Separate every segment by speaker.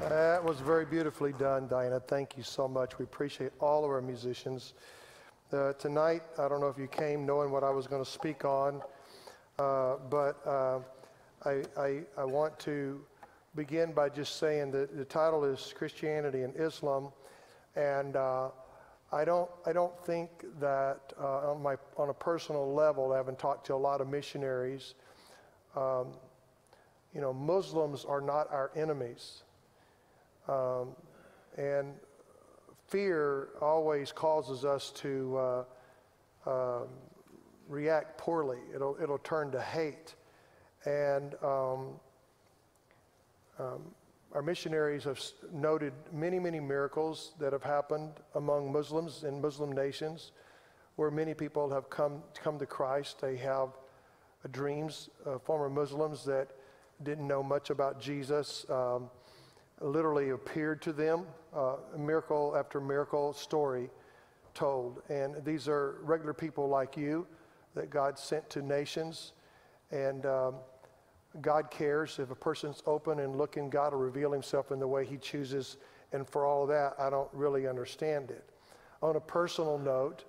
Speaker 1: That was very beautifully done, Diana. Thank you so much. We appreciate all of our musicians. Uh, tonight, I don't know if you came knowing what I was going to speak on, uh, but uh, I, I, I, want to begin by just saying that the title is Christianity and Islam, and uh, I don't, I don't think that uh, on, my, on a personal level, I haven't talked to a lot of missionaries, um, you know, Muslims are not our enemies. Um, and fear always causes us to uh, uh, react poorly. It'll, it'll turn to hate. And um, um, our missionaries have noted many, many miracles that have happened among Muslims in Muslim nations where many people have come, come to Christ. They have uh, dreams, uh, former Muslims that didn't know much about Jesus. Um, literally appeared to them, uh, miracle after miracle story told. And these are regular people like you that God sent to nations. And um, God cares. If a person's open and looking, God will reveal himself in the way he chooses. And for all that, I don't really understand it. On a personal note,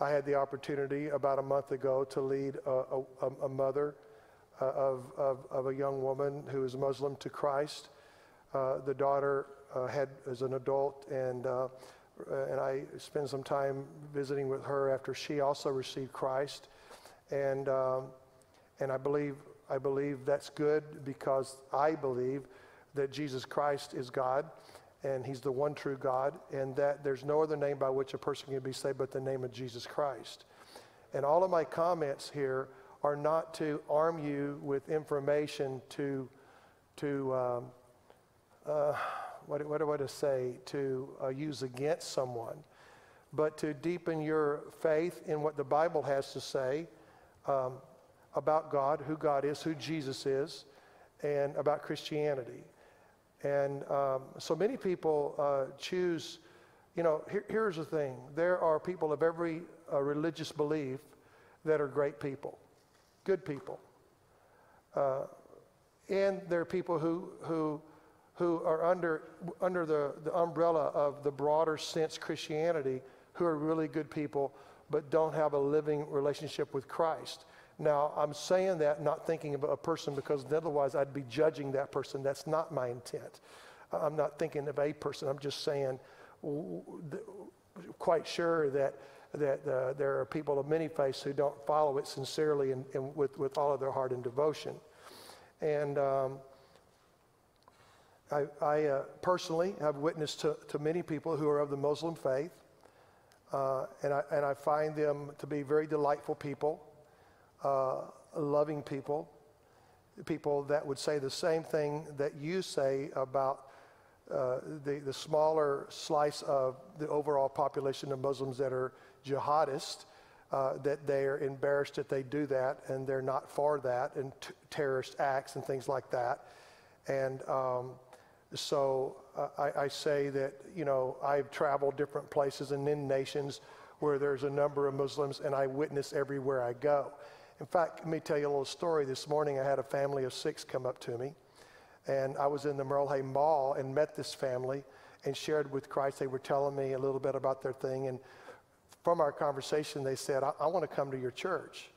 Speaker 1: I had the opportunity about a month ago to lead a, a, a mother uh, of, of, of, a young woman who is Muslim to Christ. Uh, the daughter uh, had as an adult, and uh, and I spent some time visiting with her after she also received Christ, and um, and I believe I believe that's good because I believe that Jesus Christ is God, and He's the one true God, and that there's no other name by which a person can be saved but the name of Jesus Christ. And all of my comments here are not to arm you with information to to um, uh, what, what do I to say, to uh, use against someone, but to deepen your faith in what the Bible has to say um, about God, who God is, who Jesus is, and about Christianity. And um, so many people uh, choose, you know, here, here's the thing there are people of every uh, religious belief that are great people, good people. Uh, and there are people who, who who are under, under the, the umbrella of the broader sense Christianity who are really good people but don't have a living relationship with Christ. Now, I'm saying that not thinking of a person because otherwise I'd be judging that person. That's not my intent. I'm not thinking of a person. I'm just saying, quite sure that, that uh, there are people of many faiths who don't follow it sincerely and, and with, with all of their heart and devotion. And um, I, I uh, personally have witnessed to, to many people who are of the Muslim faith, uh, and, I, and I find them to be very delightful people, uh, loving people, people that would say the same thing that you say about uh, the, the smaller slice of the overall population of Muslims that are jihadists, uh, that they're embarrassed that they do that and they're not for that and t- terrorist acts and things like that. And um, so uh, I, I, say that, you know, I've traveled different places and in nations where there's a number of Muslims and I witness everywhere I go. In fact, let me tell you a little story. This morning I had a family of six come up to me and I was in the Merle Hay Mall and met this family and shared with Christ. They were telling me a little bit about their thing and from our conversation they said, I, I want to come to your church.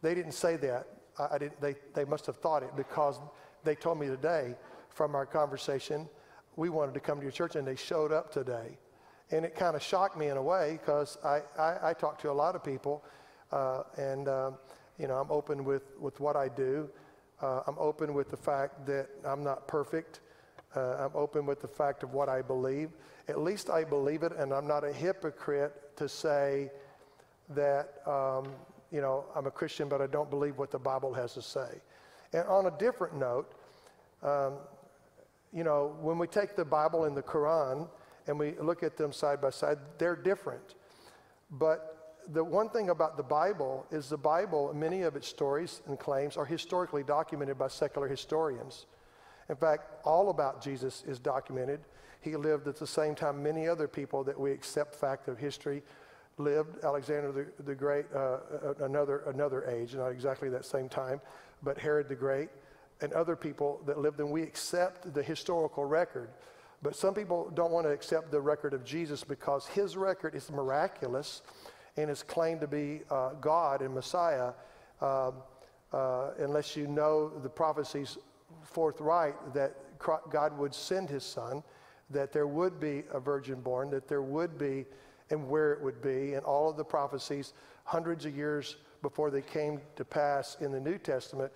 Speaker 1: They didn't say that. I, I didn't, they, they must have thought it because they told me today from our conversation, we wanted to come to your church, and they showed up today. And it kind of shocked me in a way because I, I, I, talk to a lot of people, uh, and uh, you know I'm open with, with what I do. Uh, I'm open with the fact that I'm not perfect. Uh, I'm open with the fact of what I believe. At least I believe it, and I'm not a hypocrite to say that um, you know I'm a Christian, but I don't believe what the Bible has to say. And on a different note, um, you know, when we take the Bible and the Quran and we look at them side by side, they're different. But the one thing about the Bible is the Bible, many of its stories and claims are historically documented by secular historians. In fact, all about Jesus is documented. He lived at the same time many other people that we accept fact of history lived. Alexander the, the Great, uh, another, another age, not exactly that same time, but Herod the Great and other people that lived, and we accept the historical record. But some people don't want to accept the record of Jesus because his record is miraculous and is claimed to be uh, God and Messiah, um, uh, unless you know the prophecies forthright that God would send his son, that there would be a virgin born, that there would be and where it would be, and all of the prophecies hundreds of years before they came to pass in the New Testament,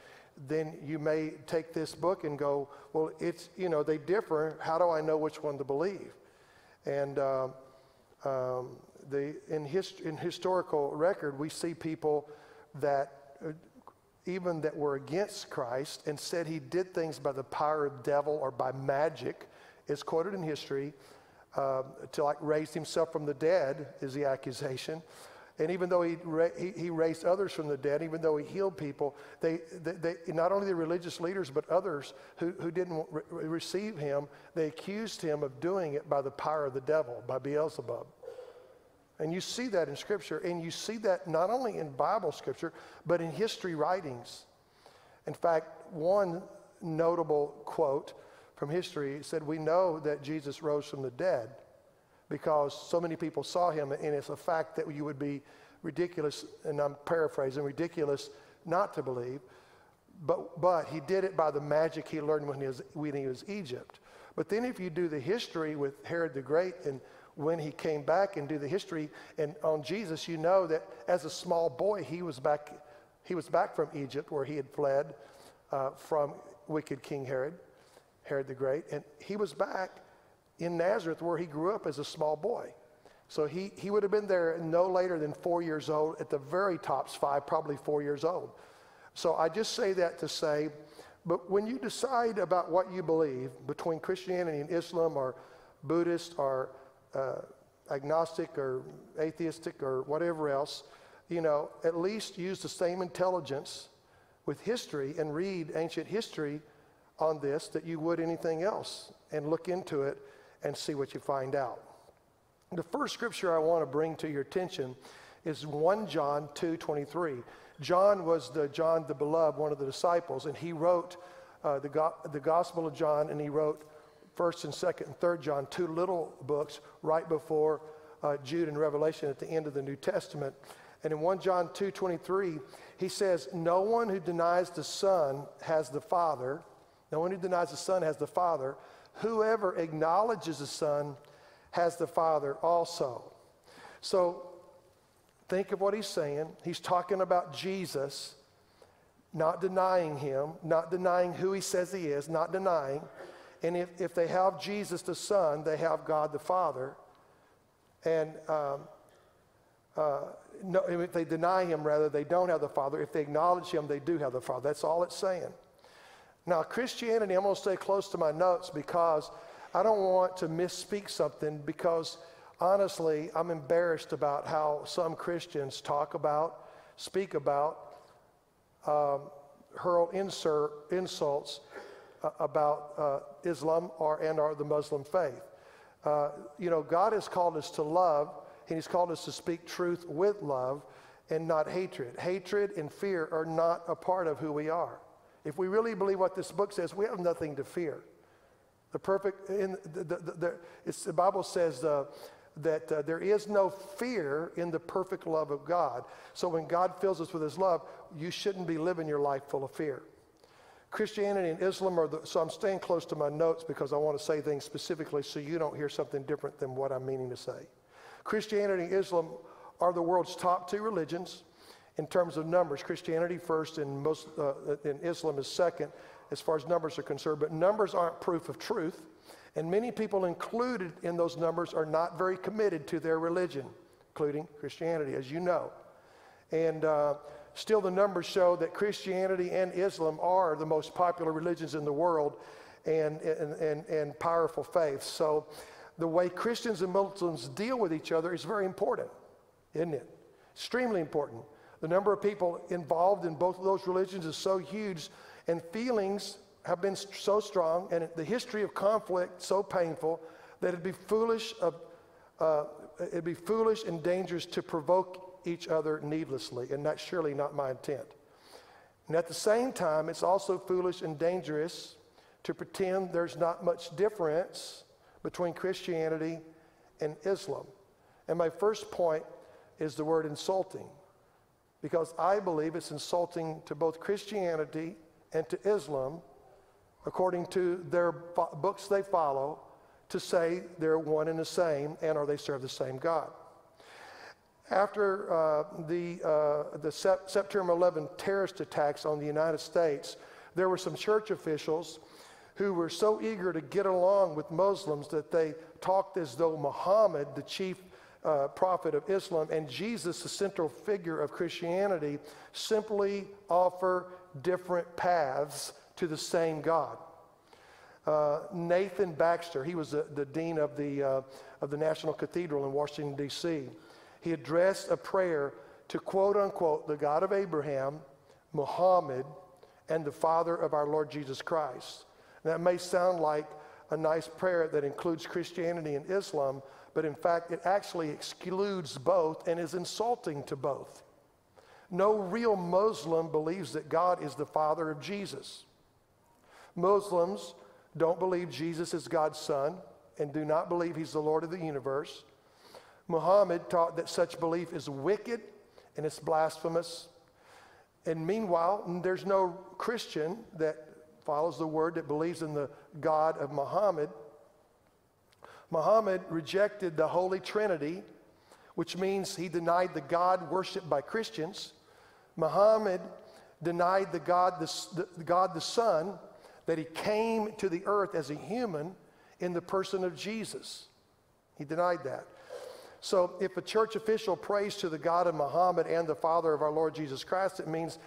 Speaker 1: then you may take this book and go, well, it's, you know, they differ. How do I know which one to believe? And uh, um, the, in, hist- in historical record, we see people that uh, even that were against Christ and said he did things by the power of the devil or by magic, is quoted in history, uh, to like raise himself from the dead is the accusation. And even though he, he, he, raised others from the dead, even though he healed people, they, they, they not only the religious leaders, but others who, who didn't re- receive him, they accused him of doing it by the power of the devil, by Beelzebub. And you see that in Scripture, and you see that not only in Bible Scripture, but in history writings. In fact, one notable quote from history said, We know that Jesus rose from the dead because so many people saw him, and it's a fact that you would be ridiculous, and I'm paraphrasing, ridiculous not to believe. But, but he did it by the magic he learned when he, was, when he was Egypt. But then if you do the history with Herod the Great and when he came back and do the history and on Jesus, you know that as a small boy, he was back, he was back from Egypt where he had fled uh, from wicked King Herod, Herod the Great. And he was back in Nazareth where he grew up as a small boy. So he, he would have been there no later than four years old, at the very tops, five, probably four years old. So I just say that to say, but when you decide about what you believe between Christianity and Islam or Buddhist or uh, agnostic or atheistic or whatever else, you know, at least use the same intelligence with history and read ancient history on this that you would anything else and look into it and see what you find out. The first scripture I want to bring to your attention is 1 John 2:23. John was the John the beloved, one of the disciples, and he wrote uh, the, go- the Gospel of John, and he wrote First and Second and Third John, two little books right before uh, Jude and Revelation at the end of the New Testament. And in 1 John 2:23, he says, "No one who denies the Son has the Father. No one who denies the Son has the Father. Whoever acknowledges the Son has the Father also. So think of what he's saying. He's talking about Jesus, not denying him, not denying who he says he is, not denying. And if, if they have Jesus the Son, they have God the Father. And um, uh, no, if they deny him, rather, they don't have the Father. If they acknowledge him, they do have the Father. That's all it's saying. Now, Christianity, I'm going to stay close to my notes because I don't want to misspeak something because honestly, I'm embarrassed about how some Christians talk about, speak about, um, hurl insert, insults uh, about uh, Islam or, and or the Muslim faith. Uh, you know, God has called us to love, and He's called us to speak truth with love and not hatred. Hatred and fear are not a part of who we are. If we really believe what this book says, we have nothing to fear. The perfect, in the, the, the, the Bible says uh, that uh, there is no fear in the perfect love of God. So when God fills us with his love, you shouldn't be living your life full of fear. Christianity and Islam are the, so I'm staying close to my notes because I want to say things specifically so you don't hear something different than what I'm meaning to say. Christianity and Islam are the world's top two religions in terms of numbers. Christianity first, and most uh, Islam is second, as far as numbers are concerned. But numbers aren't proof of truth, and many people included in those numbers are not very committed to their religion, including Christianity, as you know. And uh, still, the numbers show that Christianity and Islam are the most popular religions in the world, and and and, and powerful faiths. So. The way Christians and Muslims deal with each other is very important, isn't it? Extremely important. The number of people involved in both of those religions is so huge, and feelings have been so strong, and the history of conflict so painful that it'd be foolish of, uh, it'd be foolish and dangerous to provoke each other needlessly, and that's surely not my intent. And at the same time, it's also foolish and dangerous to pretend there's not much difference between Christianity and Islam. And my first point is the word insulting, because I believe it's insulting to both Christianity and to Islam, according to their books they follow, to say they're one and the same and or they serve the same God. After uh, the, uh, the sep- September 11 terrorist attacks on the United States, there were some church officials who were so eager to get along with Muslims that they talked as though Muhammad, the chief uh, prophet of Islam, and Jesus, the central figure of Christianity, simply offer different paths to the same God. Uh, Nathan Baxter, he was the, the dean of the, uh, of the National Cathedral in Washington, D.C. He addressed a prayer to quote unquote the God of Abraham, Muhammad, and the Father of our Lord Jesus Christ. That may sound like a nice prayer that includes Christianity and Islam, but in fact, it actually excludes both and is insulting to both. No real Muslim believes that God is the Father of Jesus. Muslims don't believe Jesus is God's Son and do not believe He's the Lord of the universe. Muhammad taught that such belief is wicked and it's blasphemous. And meanwhile, there's no Christian that follows the word that believes in the God of Muhammad. Muhammad rejected the Holy Trinity, which means he denied the God worshiped by Christians. Muhammad denied the God the, the, God the Son, that he came to the earth as a human in the person of Jesus. He denied that. So if a church official prays to the God of Muhammad and the Father of our Lord Jesus Christ, it means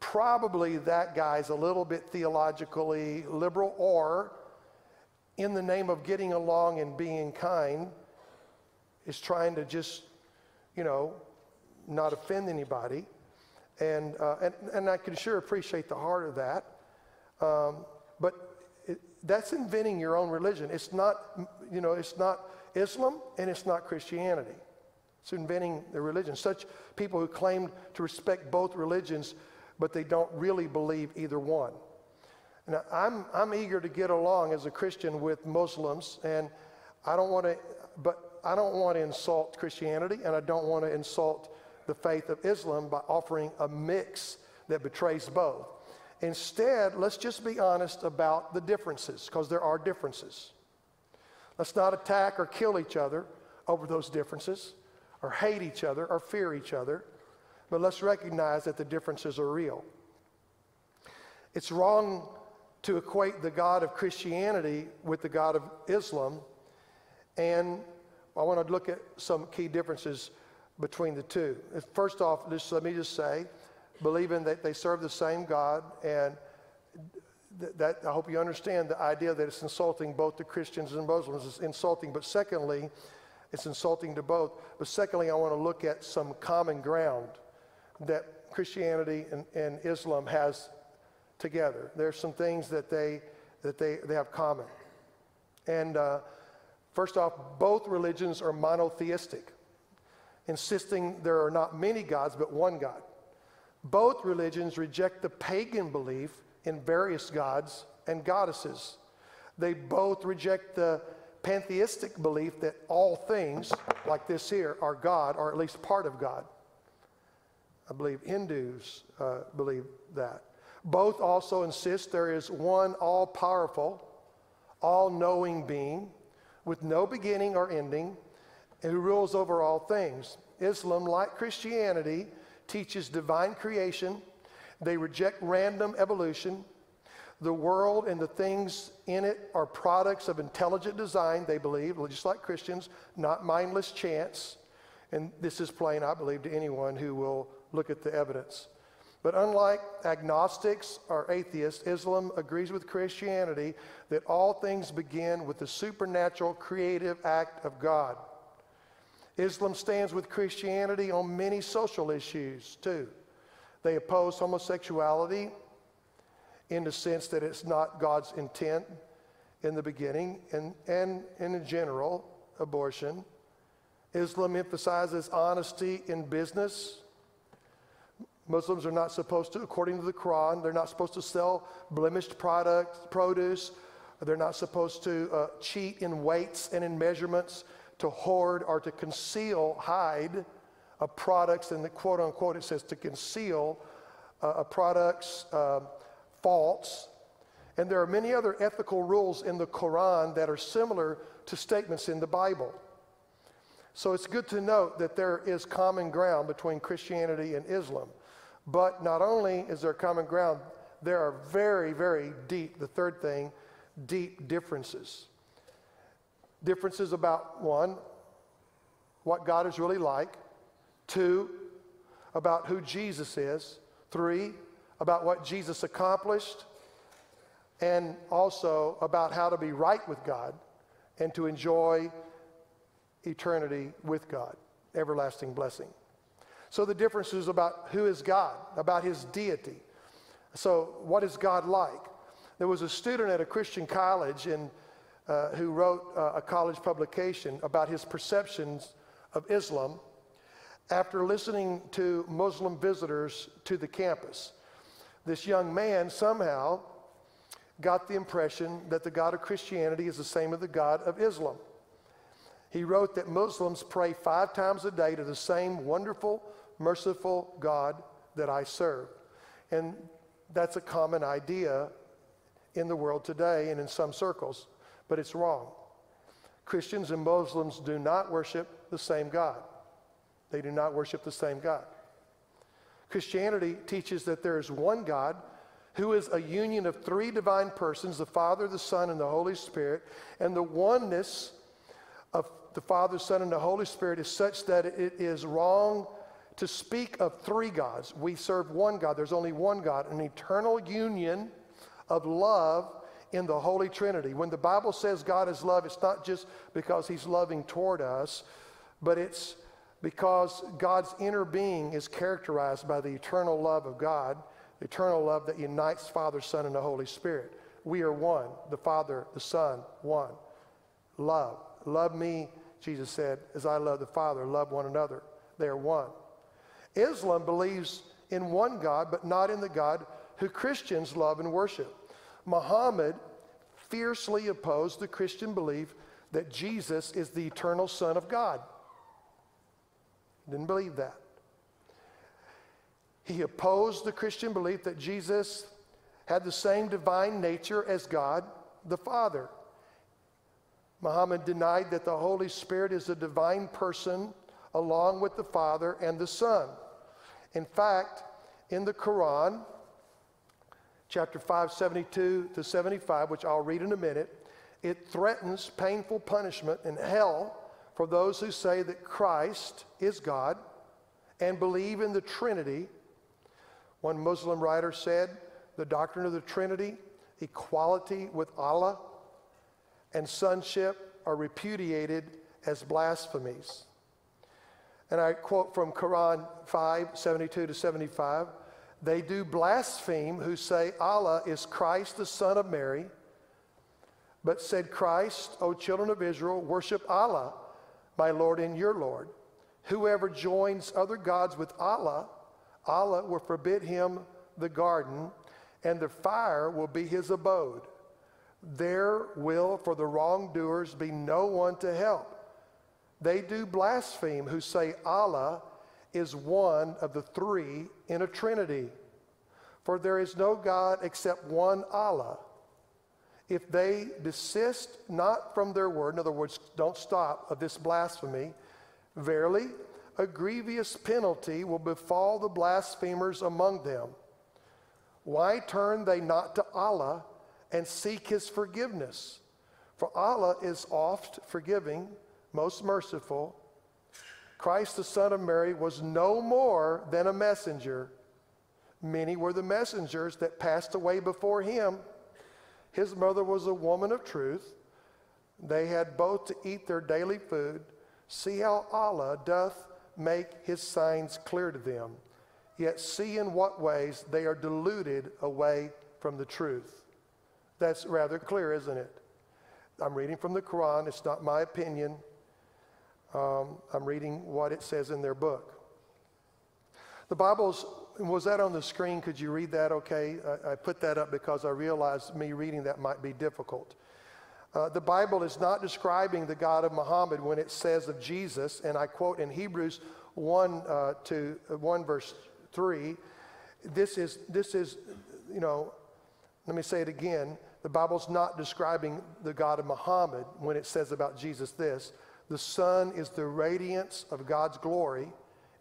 Speaker 1: probably that guy's a little bit theologically liberal or in the name of getting along and being kind is trying to just you know not offend anybody. And uh, and, and i can sure appreciate the heart of that. Um, but it, that's inventing your own religion. It's not you know it's not islam and it's not christianity. It's inventing the religion. Such people who claim to respect both religions but they don't really believe either one. Now, I'm, I'm eager to get along as a Christian with Muslims, and I don't want to, but I don't want to insult Christianity, and I don't want to insult the faith of Islam by offering a mix that betrays both. Instead, let's just be honest about the differences, because there are differences. Let's not attack or kill each other over those differences, or hate each other, or fear each other. But let's recognize that the differences are real. It's wrong to equate the God of Christianity with the God of Islam. And I want to look at some key differences between the two. First off, just let me just say, believing that they serve the same God, and th- that I hope you understand the idea that it's insulting both the Christians and Muslims is insulting. But secondly, it's insulting to both. But secondly, I want to look at some common ground that Christianity and, and Islam has together. There's some things that they, that they, they have common. And uh, first off, both religions are monotheistic, insisting there are not many gods but one God. Both religions reject the pagan belief in various gods and goddesses. They both reject the pantheistic belief that all things, like this here, are God, or at least part of God. I believe Hindus uh, believe that. Both also insist there is one all powerful, all knowing being with no beginning or ending and who rules over all things. Islam, like Christianity, teaches divine creation. They reject random evolution. The world and the things in it are products of intelligent design, they believe, just like Christians, not mindless chance. And this is plain, I believe, to anyone who will look at the evidence. But unlike agnostics or atheists, Islam agrees with Christianity that all things begin with the supernatural creative act of God. Islam stands with Christianity on many social issues too. They oppose homosexuality in the sense that it's not God's intent in the beginning, and, and, in general, abortion. Islam emphasizes honesty in business Muslims are not supposed to, according to the Quran, they're not supposed to sell blemished products, produce, They're not supposed to uh, cheat in weights and in measurements, to hoard or to conceal, hide a products, and the quote unquote it says to conceal uh, a product's uh, faults. And there are many other ethical rules in the Quran that are similar to statements in the Bible. So it's good to note that there is common ground between Christianity and Islam. But not only is there common ground, there are very, very deep, the third thing, deep differences. Differences about one, what God is really like, two, about who Jesus is, three, about what Jesus accomplished, and also about how to be right with God and to enjoy eternity with God, everlasting blessing. So the difference is about who is God, about his deity. So, what is God like? There was a student at a Christian college in, uh, who wrote uh, a college publication about his perceptions of Islam after listening to Muslim visitors to the campus. This young man somehow got the impression that the God of Christianity is the same as the God of Islam. He wrote that Muslims pray five times a day to the same wonderful, merciful God that I serve. And that's a common idea in the world today and in some circles, but it's wrong. Christians and Muslims do not worship the same God. They do not worship the same God. Christianity teaches that there is one God who is a union of three divine persons the Father, the Son, and the Holy Spirit, and the oneness of the Father, Son, and the Holy Spirit is such that it is wrong to speak of three gods. We serve one God. There's only one God, an eternal union of love in the Holy Trinity. When the Bible says God is love, it's not just because He's loving toward us, but it's because God's inner being is characterized by the eternal love of God, the eternal love that unites Father, Son, and the Holy Spirit. We are one, the Father, the Son, one. Love. Love me Jesus said, As I love the Father, love one another. They are one. Islam believes in one God, but not in the God who Christians love and worship. Muhammad fiercely opposed the Christian belief that Jesus is the eternal Son of God. He didn't believe that. He opposed the Christian belief that Jesus had the same divine nature as God the Father. Muhammad denied that the Holy Spirit is a divine person along with the Father and the Son. In fact, in the Quran, chapter 572 to 75, which I'll read in a minute, it threatens painful punishment in hell for those who say that Christ is God and believe in the Trinity. One Muslim writer said, the doctrine of the Trinity, equality with Allah, and sonship are repudiated as blasphemies. And I quote from Quran 5 72 to 75 they do blaspheme who say Allah is Christ, the Son of Mary, but said, Christ, O children of Israel, worship Allah, my Lord and your Lord. Whoever joins other gods with Allah, Allah will forbid him the garden, and the fire will be his abode. There will for the wrongdoers be no one to help. They do blaspheme who say Allah is one of the three in a trinity. For there is no God except one Allah. If they desist not from their word, in other words, don't stop of this blasphemy, verily, a grievous penalty will befall the blasphemers among them. Why turn they not to Allah and seek his forgiveness. For Allah is oft forgiving, most merciful. Christ, the Son of Mary, was no more than a messenger. Many were the messengers that passed away before him. His mother was a woman of truth. They had both to eat their daily food. See how Allah doth make his signs clear to them. Yet see in what ways they are deluded away from the truth. That's rather clear, isn't it? I'm reading from the Quran. It's not my opinion. Um, I'm reading what it says in their book. The Bible's, was that on the screen? Could you read that okay? I, I put that up because I realized me reading that might be difficult. Uh, the Bible is not describing the God of Muhammad when it says of Jesus, and I quote in Hebrews 1 uh, to uh, 1 verse 3. This is, this is, you know, let me say it again. The Bible's not describing the God of Muhammad when it says about Jesus this. The Son is the radiance of God's glory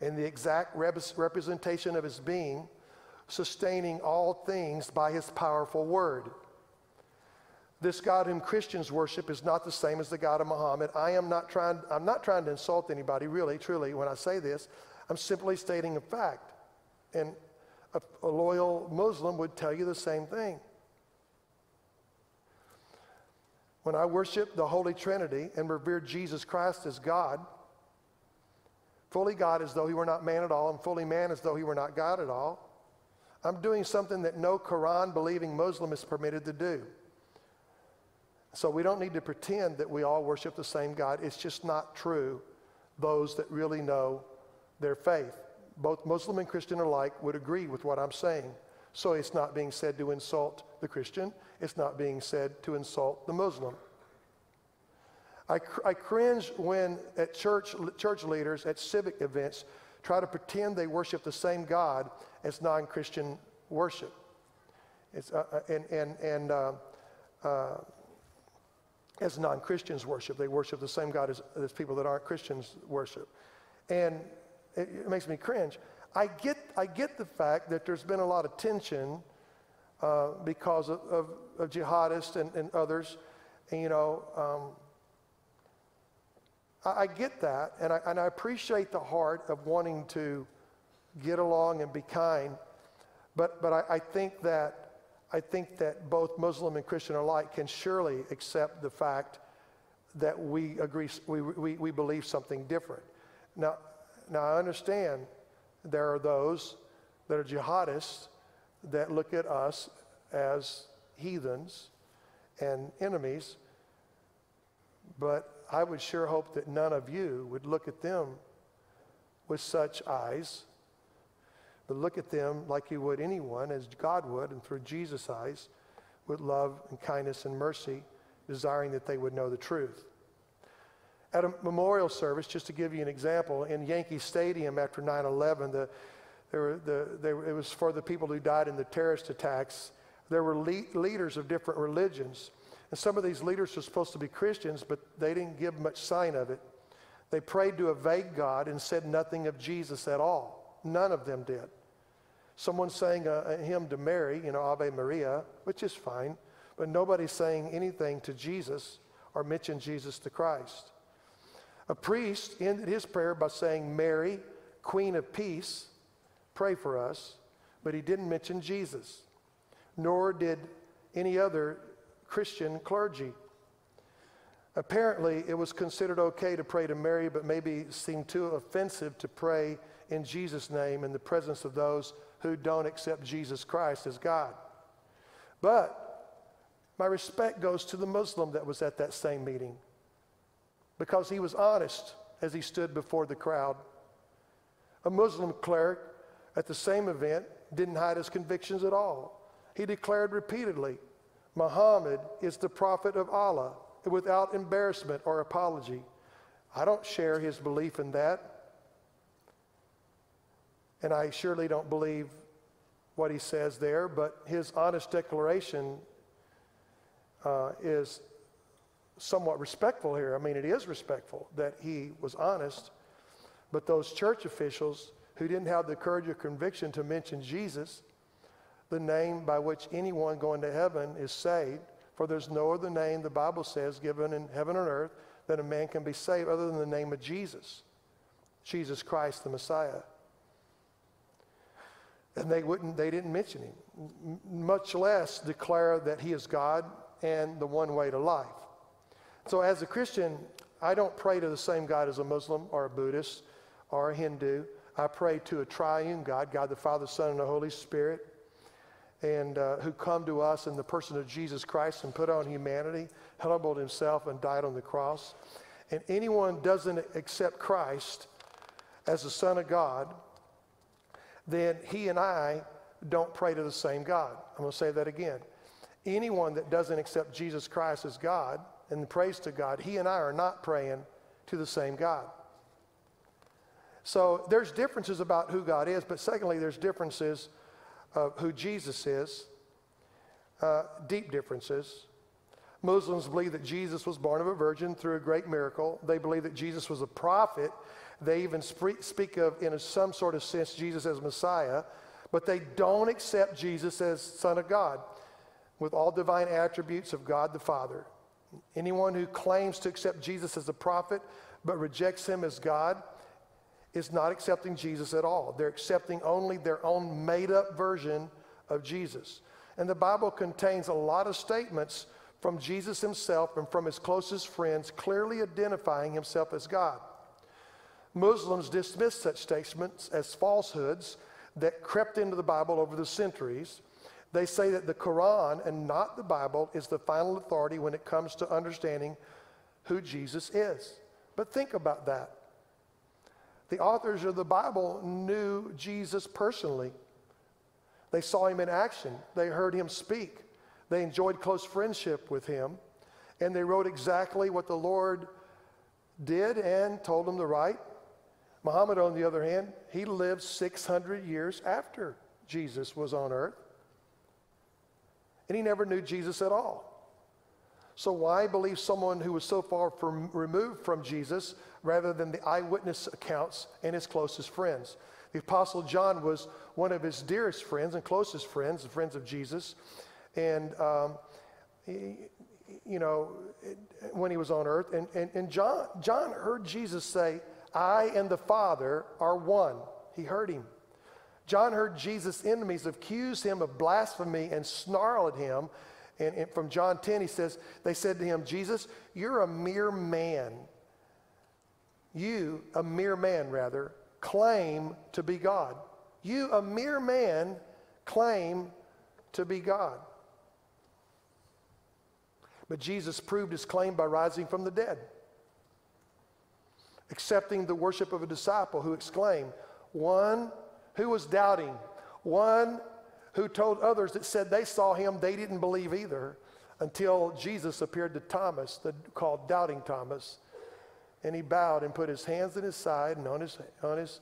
Speaker 1: and the exact rep- representation of his being, sustaining all things by his powerful word. This God whom Christians worship is not the same as the God of Muhammad. I am not trying, I'm not trying to insult anybody, really, truly, when I say this. I'm simply stating a fact. And a, a loyal Muslim would tell you the same thing. When I worship the Holy Trinity and revere Jesus Christ as God, fully God as though he were not man at all, and fully man as though he were not God at all, I'm doing something that no Quran believing Muslim is permitted to do. So we don't need to pretend that we all worship the same God. It's just not true, those that really know their faith. Both Muslim and Christian alike would agree with what I'm saying. So it's not being said to insult the Christian, it's not being said to insult the Muslim. I, I cringe when at church, church leaders at civic events try to pretend they worship the same God as non Christian worship. It's, uh, uh, and and, and uh, uh, as non Christians worship. They worship the same God as, as people that aren't Christians worship. And it, it, makes me cringe. I get, I get the fact that there's been a lot of tension uh, because of, of, of, jihadists and, and others. And, you know, um, I, I, get that, and I, and I appreciate the heart of wanting to get along and be kind. But, but I, I think that I think that both Muslim and Christian alike can surely accept the fact that we agree, we, we, we believe something different. Now, now, I understand there are those that are jihadists that look at us as heathens and enemies, but I would sure hope that none of you would look at them with such eyes but look at them like you would anyone, as God would, and through Jesus' eyes, with love and kindness and mercy, desiring that they would know the truth. At a memorial service, just to give you an example, in Yankee Stadium after 9 11, the, there were the, there, it was for the people who died in the terrorist attacks. There were le- leaders of different religions. And some of these leaders were supposed to be Christians, but they didn't give much sign of it. They prayed to a vague God and said nothing of Jesus at all. None of them did. Someone sang a, a hymn to Mary, you know, Ave Maria, which is fine, but nobody's saying anything to Jesus or mention Jesus to Christ. A priest ended his prayer by saying, Mary, Queen of Peace, pray for us, but he didn't mention Jesus, nor did any other Christian clergy. Apparently, it was considered okay to pray to Mary, but maybe seemed too offensive to pray in Jesus' name in the presence of those who don't accept Jesus Christ as God. But my respect goes to the Muslim that was at that same meeting because he was honest as he stood before the crowd. A Muslim cleric at the same event didn't hide his convictions at all. He declared repeatedly, Muhammad is the prophet of Allah without embarrassment or apology. I don't share his belief in that. And I surely don't believe what he says there, but his honest declaration uh, is somewhat respectful here. I mean, it is respectful that he was honest, but those church officials who didn't have the courage or conviction to mention Jesus, the name by which anyone going to heaven is saved, for there's no other name, the Bible says, given in heaven and earth that a man can be saved other than the name of Jesus, Jesus Christ, the Messiah. And they, wouldn't, they didn't mention him, much less declare that he is God and the one way to life. So, as a Christian, I don't pray to the same God as a Muslim or a Buddhist or a Hindu. I pray to a triune God, God the Father, Son, and the Holy Spirit, and uh, who come to us in the person of Jesus Christ and put on humanity, humbled himself, and died on the cross. And anyone doesn't accept Christ as the Son of God, then he and I don't pray to the same God. I'm going to say that again. Anyone that doesn't accept Jesus Christ as God and prays to God, he and I are not praying to the same God. So there's differences about who God is, but secondly, there's differences of who Jesus is, uh, deep differences. Muslims believe that Jesus was born of a virgin through a great miracle. They believe that Jesus was a prophet. They even speak of, in some sort of sense, Jesus as Messiah, but they don't accept Jesus as Son of God with all divine attributes of God the Father. Anyone who claims to accept Jesus as a prophet but rejects him as God is not accepting Jesus at all. They're accepting only their own made up version of Jesus. And the Bible contains a lot of statements from Jesus himself and from his closest friends, clearly identifying himself as God. Muslims dismiss such statements as falsehoods that crept into the Bible over the centuries. They say that the Quran and not the Bible is the final authority when it comes to understanding who Jesus is. But think about that. The authors of the Bible knew Jesus personally. They saw him in action, they heard him speak, they enjoyed close friendship with him, and they wrote exactly what the Lord did and told them to write. Muhammad, on the other hand, he lived 600 years after Jesus was on earth, and he never knew Jesus at all. So, why believe someone who was so far from, removed from Jesus rather than the eyewitness accounts and his closest friends? The Apostle John was one of his dearest friends and closest friends, the friends of Jesus. And, um, he, you know, when he was on earth. And, and, and John, John heard Jesus say, I and the Father are one. He heard him. John heard Jesus' enemies accuse him of blasphemy and snarl at him. And, and, from John 10, he says, They said to him, Jesus, you're a mere man. You, a mere man, rather, claim to be God. You, a mere man, claim to be God. But Jesus proved his claim by rising from the dead, accepting the worship of a disciple who exclaimed, One who was doubting, one who told others that said they saw him, they didn't believe either until Jesus appeared to Thomas, the, called Doubting Thomas. And he bowed and put his hands in his side and on his, on his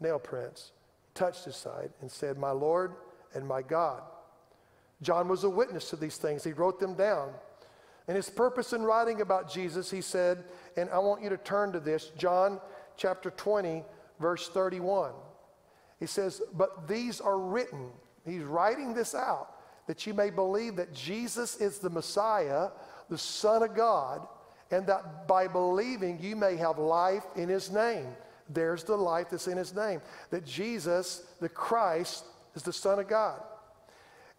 Speaker 1: nail prints, touched his side, and said, My Lord and my God. John was a witness to these things. He wrote them down. And his purpose in writing about Jesus, he said, and I want you to turn to this, John chapter 20, verse 31. He says, But these are written. He's writing this out that you may believe that Jesus is the Messiah, the Son of God, and that by believing you may have life in his name. There's the life that's in his name. That Jesus, the Christ, is the Son of God.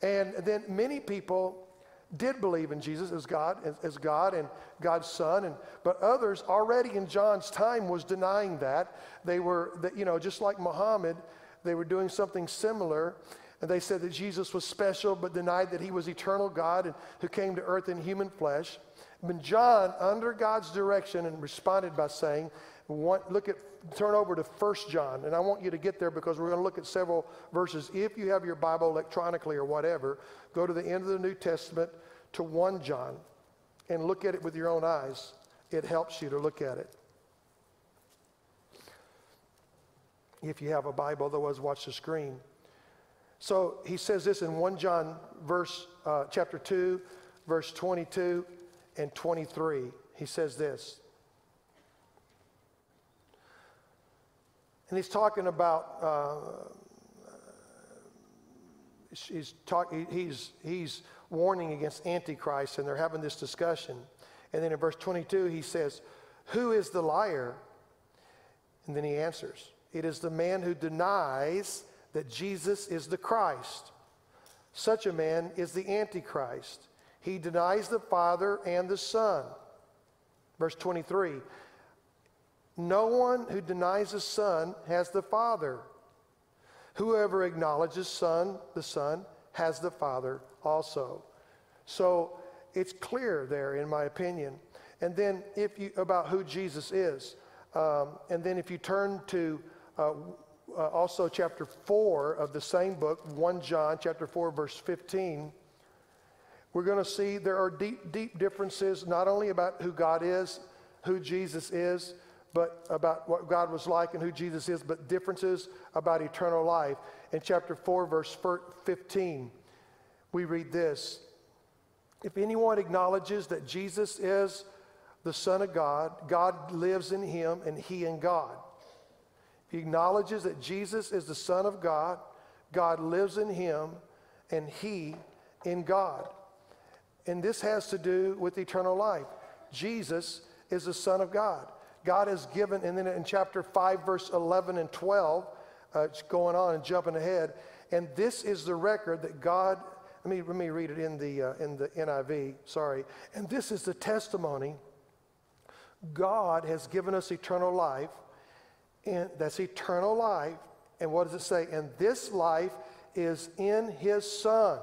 Speaker 1: And then many people did believe in Jesus as God, as, as, God and God's Son, and but others already in John's time was denying that. They were, you know, just like Muhammad, they were doing something similar. And they said that Jesus was special, but denied that he was eternal God and who came to earth in human flesh. But John, under God's direction, and responded by saying, want, look at, turn over to 1 John. And I want you to get there because we're going to look at several verses. If you have your Bible electronically or whatever, go to the end of the New Testament to 1 John and look at it with your own eyes. It helps you to look at it. If you have a Bible, otherwise watch the screen. So he says this in 1 John verse uh, chapter 2, verse 22 and 23. He says this. And he's talking about, uh, he's, talk, he's, he's warning against Antichrist, and they're having this discussion. And then in verse 22, he says, Who is the liar? And then he answers, It is the man who denies that Jesus is the Christ. Such a man is the Antichrist. He denies the Father and the Son. Verse 23 no one who denies the Son has the Father. Whoever acknowledges Son, the Son, has the Father also. So it's clear there, in my opinion. And then if you about who Jesus is, um, and then if you turn to uh, uh, also chapter four of the same book, 1 John chapter four verse 15, We're going to see there are deep, deep differences, not only about who God is, who Jesus is, but about what God was like and who Jesus is, but differences about eternal life. In chapter 4, verse 15, we read this If anyone acknowledges that Jesus is the Son of God, God lives in him and he in God. If he acknowledges that Jesus is the Son of God, God lives in him and he in God. And this has to do with eternal life. Jesus is the Son of God. God has given, and then in chapter 5, verse 11 and 12, uh, it's going on and jumping ahead. And this is the record that God, let me, let me read it in the, uh, in the NIV, sorry. And this is the testimony God has given us eternal life, and that's eternal life. And what does it say? And this life is in his Son.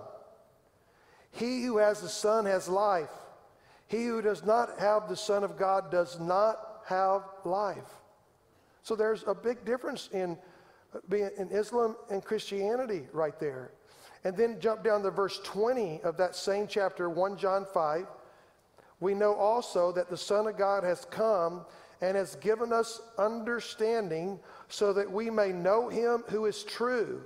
Speaker 1: He who has the Son has life. He who does not have the Son of God does not have life. So there's a big difference in, uh, being in Islam and Christianity right there. And then jump down to verse 20 of that same chapter, 1 John 5. We know also that the Son of God has come and has given us understanding so that we may know him who is true.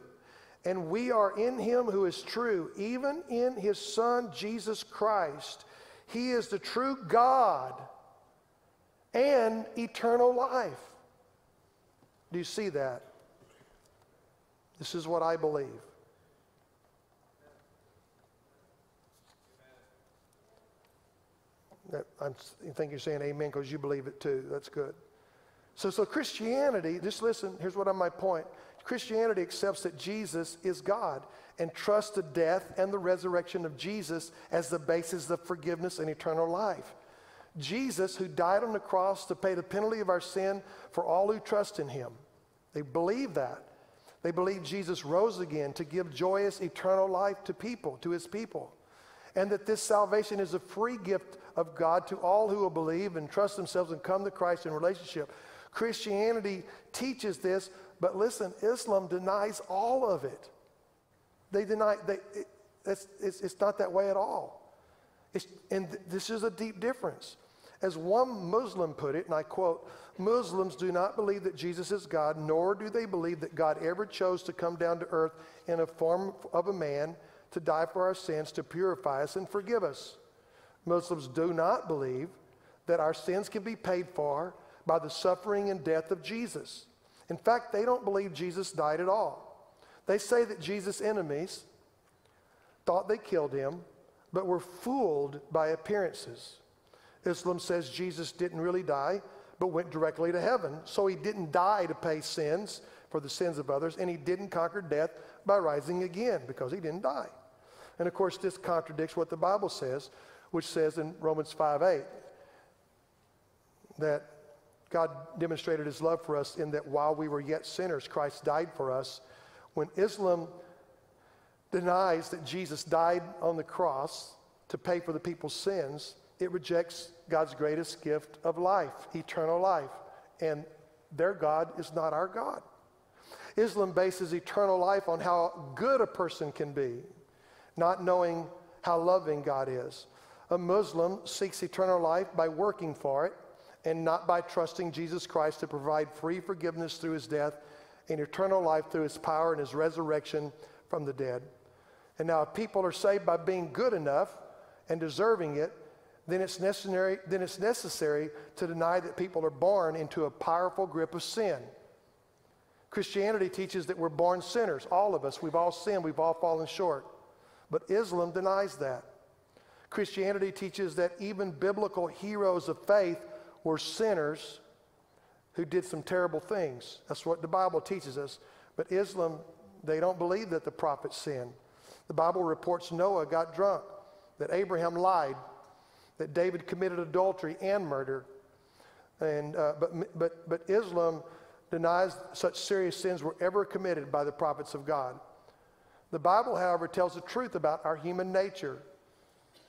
Speaker 1: And we are in him who is true, even in his Son, Jesus Christ. He is the true God and eternal life. Do you see that? This is what I believe. I think you're saying amen because you believe it too. That's good. So, so Christianity, just listen, here's what I'm my point. Christianity accepts that Jesus is God and trusts the death and the resurrection of Jesus as the basis of forgiveness and eternal life. Jesus, who died on the cross to pay the penalty of our sin for all who trust in him. They believe that. They believe Jesus rose again to give joyous eternal life to people, to his people. And that this salvation is a free gift of God to all who will believe and trust themselves and come to Christ in relationship. Christianity teaches this, but listen, Islam denies all of it. They deny, they, it, it's, it's, not that way at all. It's, and th- this is a deep difference. As one Muslim put it, and I quote, Muslims do not believe that Jesus is God, nor do they believe that God ever chose to come down to earth in a form of a man to die for our sins, to purify us and forgive us. Muslims do not believe that our sins can be paid for by the suffering and death of Jesus. In fact, they don't believe Jesus died at all. They say that Jesus' enemies thought they killed him, but were fooled by appearances. Islam says Jesus didn't really die, but went directly to heaven. So he didn't die to pay sins for the sins of others, and he didn't conquer death by rising again because he didn't die. And of course, this contradicts what the Bible says, which says in Romans 5 8 that God demonstrated his love for us in that while we were yet sinners, Christ died for us. When Islam denies that Jesus died on the cross to pay for the people's sins, it rejects God's greatest gift of life, eternal life. And their God is not our God. Islam bases eternal life on how good a person can be, not knowing how loving God is. A Muslim seeks eternal life by working for it and not by trusting Jesus Christ to provide free forgiveness through his death and eternal life through his power and his resurrection from the dead. And now, if people are saved by being good enough and deserving it, then it's necessary, then it's necessary to deny that people are born into a powerful grip of sin. Christianity teaches that we're born sinners, all of us. We've all sinned, we've all fallen short. But Islam denies that. Christianity teaches that even biblical heroes of faith were sinners who did some terrible things. That's what the Bible teaches us. But Islam, they don't believe that the prophets sinned. The Bible reports Noah got drunk, that Abraham lied, that David committed adultery and murder. And, uh, but, but, but Islam denies such serious sins were ever committed by the prophets of God. The Bible, however, tells the truth about our human nature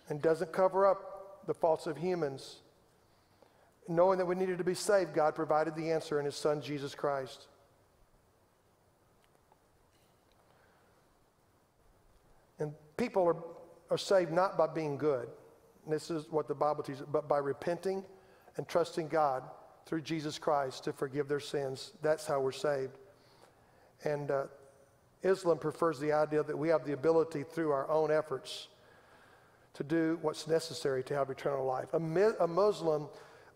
Speaker 1: and doesn't cover up the faults of humans. Knowing that we needed to be saved, God provided the answer in His Son, Jesus Christ. And people are are saved not by being good. This is what the Bible teaches, but by repenting and trusting God through Jesus Christ to forgive their sins. That's how we're saved. And uh, Islam prefers the idea that we have the ability through our own efforts to do what's necessary to have eternal life. A, a Muslim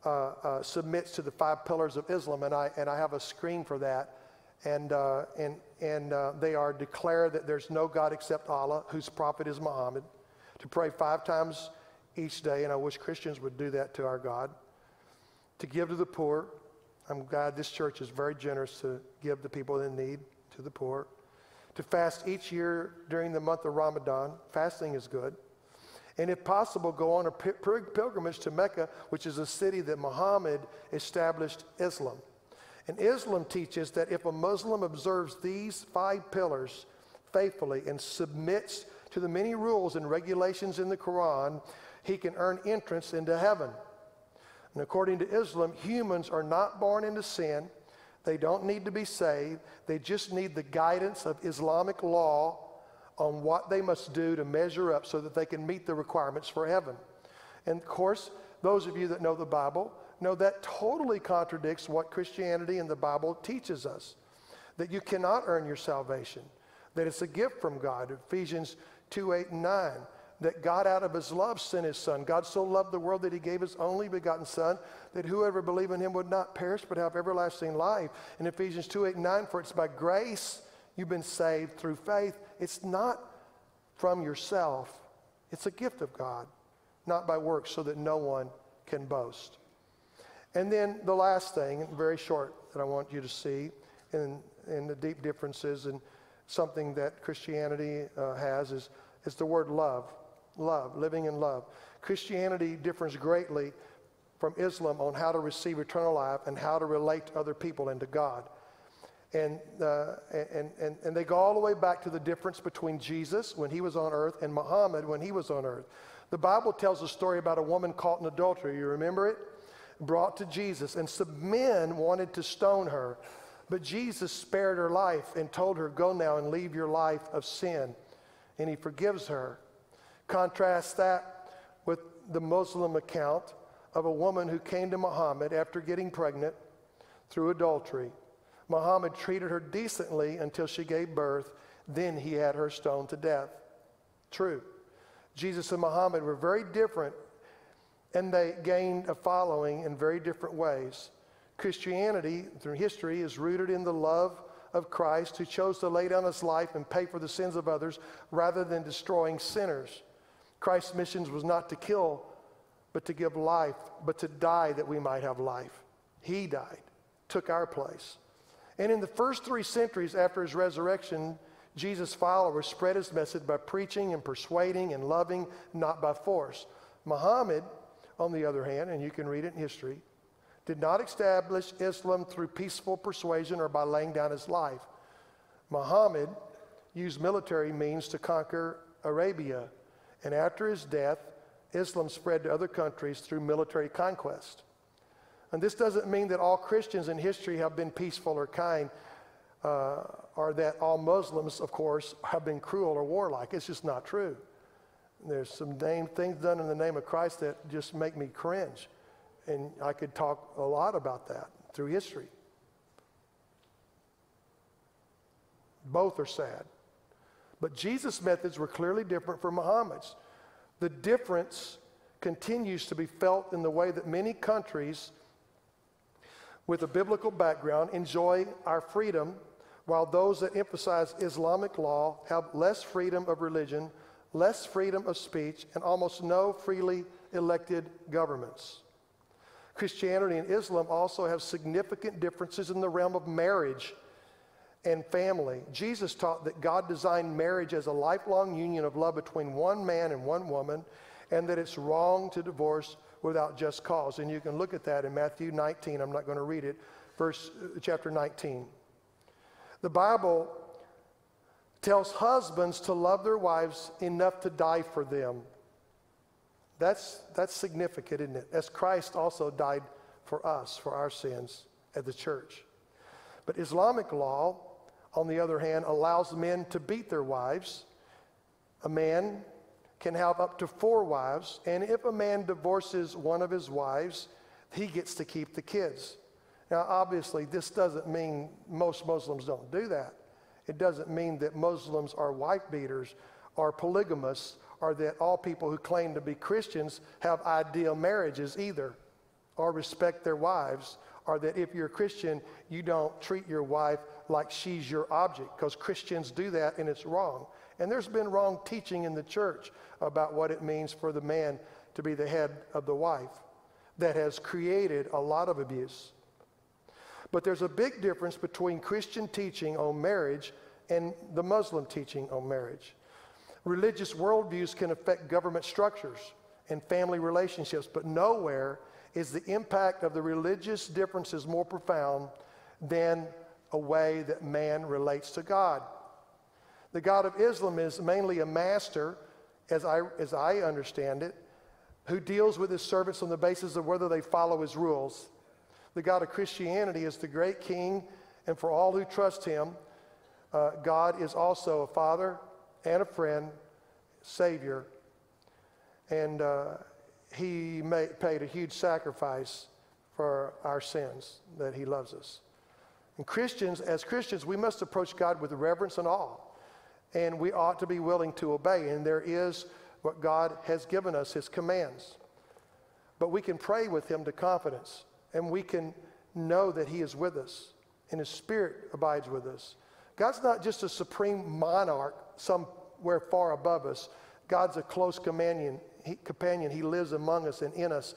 Speaker 1: uh, uh, submits to the five pillars of Islam, and I, and I have a screen for that. And, uh, and, and uh, they are declare that there's no God except Allah, whose prophet is Muhammad, to pray five times each day, and I wish Christians would do that to our God, to give to the poor. I'm glad this church is very generous to give the people in need, to the poor. To fast each year during the month of Ramadan. Fasting is good. And if possible, go on a pilgrimage to Mecca, which is a city that Muhammad established Islam. And Islam teaches that if a Muslim observes these five pillars faithfully and submits to the many rules and regulations in the Quran, he can earn entrance into heaven. And according to Islam, humans are not born into sin. They don't need to be saved. They just need the guidance of Islamic law on what they must do to measure up so that they can meet the requirements for heaven. And of course, those of you that know the Bible know that totally contradicts what Christianity and the Bible teaches us that you cannot earn your salvation, that it's a gift from God. Ephesians 2 8 and 9 that God, out of his love, sent his son. God so loved the world that he gave his only begotten son, that whoever believe in him would not perish but have everlasting life. In Ephesians 2 8 and 9, for it's by grace you've been saved through faith. It's not from yourself, it's a gift of God, not by works, so that no one can boast. And then the last thing, very short, that I want you to see in, in the deep differences and something that Christianity uh, has is, is the word love love, living in love. Christianity differs greatly from Islam on how to receive eternal life and how to relate to other people and to God. And, uh, and, and, and they go all the way back to the difference between Jesus when he was on earth and Muhammad when he was on earth. The Bible tells a story about a woman caught in adultery. You remember it? Brought to Jesus, and some men wanted to stone her. But Jesus spared her life and told her, Go now and leave your life of sin. And he forgives her. Contrast that with the Muslim account of a woman who came to Muhammad after getting pregnant through adultery. Muhammad treated her decently until she gave birth, then he had her stoned to death. True. Jesus and Muhammad were very different and they gained a following in very different ways. Christianity, through history, is rooted in the love of Christ who chose to lay down his life and pay for the sins of others rather than destroying sinners. Christ's mission was not to kill, but to give life, but to die that we might have life. He died, took our place. And in the first three centuries after his resurrection, Jesus' followers spread his message by preaching and persuading and loving, not by force. Muhammad, on the other hand, and you can read it in history, did not establish Islam through peaceful persuasion or by laying down his life. Muhammad used military means to conquer Arabia and after his death, Islam spread to other countries through military conquest. And this doesn't mean that all Christians in history have been peaceful or kind, uh, or that all Muslims, of course, have been cruel or warlike. It's just not true. There's some name, things done in the name of Christ that just make me cringe. And I could talk a lot about that through history. Both are sad. But Jesus' methods were clearly different from Muhammad's. The difference continues to be felt in the way that many countries with a biblical background enjoy our freedom, while those that emphasize Islamic law have less freedom of religion, less freedom of speech, and almost no freely elected governments. Christianity and Islam also have significant differences in the realm of marriage and family. Jesus taught that God designed marriage as a lifelong union of love between one man and one woman, and that it's wrong to divorce without just cause. And you can look at that in Matthew 19. I'm not going to read it, verse uh, chapter 19. The Bible tells husbands to love their wives enough to die for them. That's, that's significant, isn't it? As Christ also died for us, for our sins at the church. But Islamic law on the other hand, allows men to beat their wives. A man can have up to four wives, and if a man divorces one of his wives, he gets to keep the kids. Now, obviously, this doesn't mean most Muslims don't do that. It doesn't mean that Muslims are wife beaters or polygamists or that all people who claim to be Christians have ideal marriages either or respect their wives or that if you're a Christian, you don't treat your wife like she's your object because Christians do that and it's wrong. And there's been wrong teaching in the church about what it means for the man to be the head of the wife that has created a lot of abuse. But there's a big difference between Christian teaching on marriage and the Muslim teaching on marriage. Religious worldviews can affect government structures and family relationships, but nowhere is the impact of the religious differences more profound than a way that man relates to God. The God of Islam is mainly a master, as I, as I understand it, who deals with his servants on the basis of whether they follow his rules. The God of Christianity is the great king, and for all who trust him, uh, God is also a father and a friend, Savior, and uh, he made, paid a huge sacrifice for our sins, that he loves us. And Christians, as Christians, we must approach God with reverence and awe. And we ought to be willing to obey. And there is what God has given us, his commands. But we can pray with him to confidence. And we can know that he is with us. And his spirit abides with us. God's not just a supreme monarch somewhere far above us. God's a close companion. He, companion. he lives among us and in us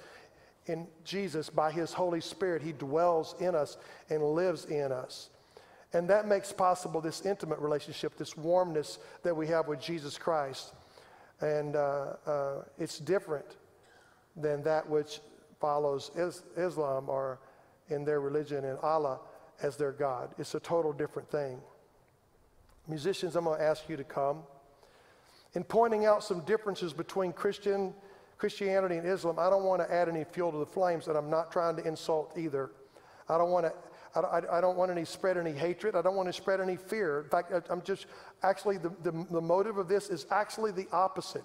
Speaker 1: in Jesus, by His Holy Spirit, He dwells in us and lives in us. And that makes possible this intimate relationship, this warmness that we have with Jesus Christ. And uh, uh, it's different than that which follows is- Islam or in their religion and Allah as their God. It's a total different thing. Musicians, I'm going to ask you to come. In pointing out some differences between Christian Christianity and Islam, I don't want to add any fuel to the flames, and I'm not trying to insult either. I don't want to. I, I don't want any spread any hatred. I don't want to spread any fear. In fact, I'm just actually the, the, the motive of this is actually the opposite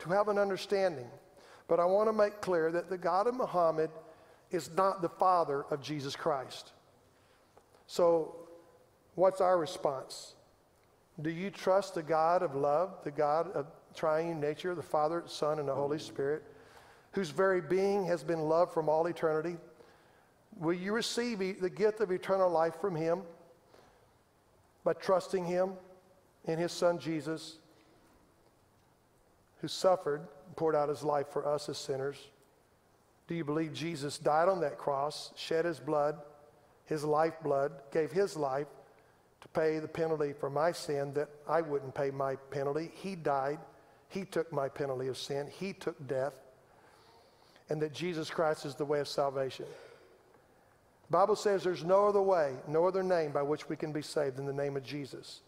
Speaker 1: to have an understanding. But I want to make clear that the God of Muhammad is not the father of Jesus Christ. So, what's our response? Do you trust the God of love, the God of triune nature, the Father, Son, and the Holy Spirit, whose very being has been loved from all eternity? Will you receive the gift of eternal life from Him by trusting Him in His Son Jesus, who suffered and poured out His life for us as sinners? Do you believe Jesus died on that cross, shed His blood, His lifeblood, gave His life to pay the penalty for my sin that I wouldn't pay my penalty? He died he took my penalty of sin, He took death, and that Jesus Christ is the way of salvation. The Bible says there's no other way, no other name by which we can be saved than the name of Jesus.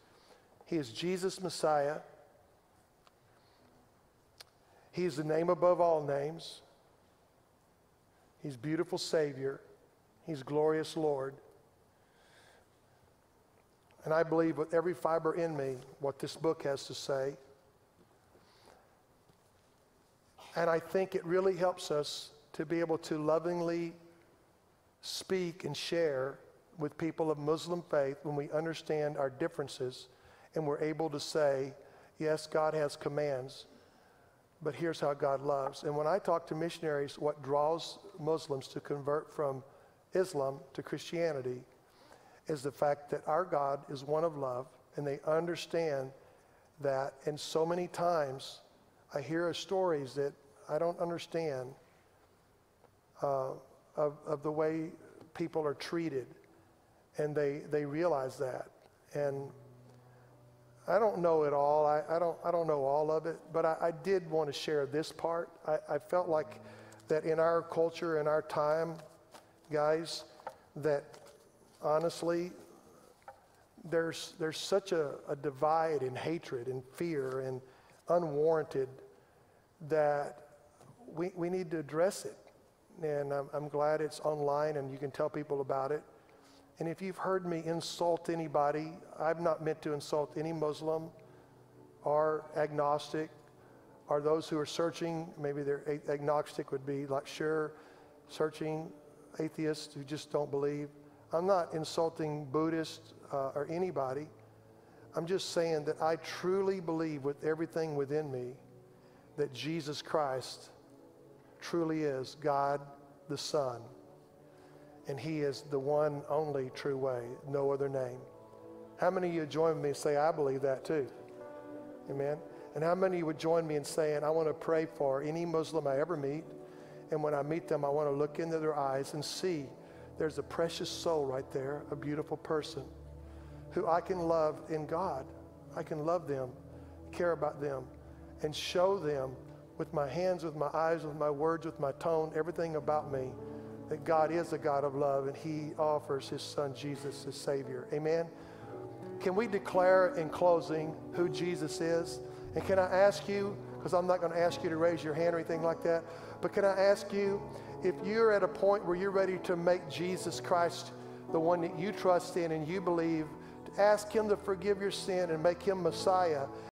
Speaker 1: He is Jesus Messiah. He is the name above all names. He's beautiful Savior. He's glorious Lord. And I believe with every fiber in me what this book has to say. And I think it really helps us to be able to lovingly speak and share with people of Muslim faith when we understand our differences and we're able to say, yes, God has commands, but here's how God loves. And when I talk to missionaries, what draws Muslims to convert from Islam to Christianity is the fact that our God is one of love, and they understand that. And so many times, I hear stories that I don't understand uh, of, of the way people are treated. And they, they realize that. And I don't know it all. I, I, don't, I don't know all of it. But I, I did want to share this part. I, I felt like that in our culture, in our time, guys, that honestly, there's, there's such a, a divide and hatred and fear and unwarranted that we, we need to address it. And I'm, I'm glad it's online and you can tell people about it. And if you've heard me insult anybody, I've not meant to insult any Muslim or agnostic are those who are searching. Maybe they're agnostic, would be like sure, searching atheists who just don't believe. I'm not insulting Buddhists uh, or anybody. I'm just saying that I truly believe with everything within me that Jesus Christ truly is God the Son. And He is the one only true way, no other name. How many of you join me and say, I believe that too? Amen. And how many would join me in saying, I want to pray for any Muslim I ever meet? And when I meet them, I want to look into their eyes and see there's a precious soul right there, a beautiful person who I can love in God. I can love them, care about them, and show them with my hands, with my eyes, with my words, with my tone, everything about me, that God is a God of love and He offers His Son Jesus as Savior. Amen. Can we declare in closing who Jesus is? And can I ask you, because I'm not going to ask you to raise your hand or anything like that, but can I ask you if you're at a point where you're ready to make Jesus Christ the one that you trust in and you believe, to ask Him to forgive your sin and make Him Messiah